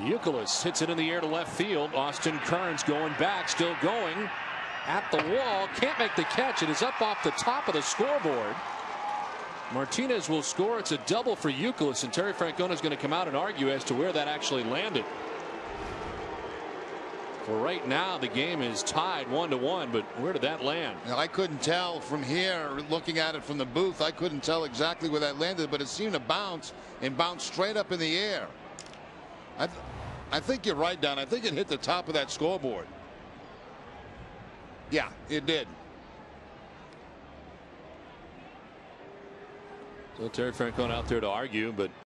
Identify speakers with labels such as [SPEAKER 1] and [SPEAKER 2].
[SPEAKER 1] Youkilis hits it in the air to left field. Austin Kearns going back, still going at the wall. Can't make the catch. It is up off the top of the scoreboard. Martinez will score. It's a double for Youkilis, and Terry Francona is going to come out and argue as to where that actually landed. For right now, the game is tied one to one, but where did that land?
[SPEAKER 2] Now, I couldn't tell from here, looking at it from the booth, I couldn't tell exactly where that landed, but it seemed to bounce and bounce straight up in the air. I, th I think you're right, Don. I think it hit the top of that scoreboard. Yeah, it did.
[SPEAKER 1] So Terry Francona out there to argue, but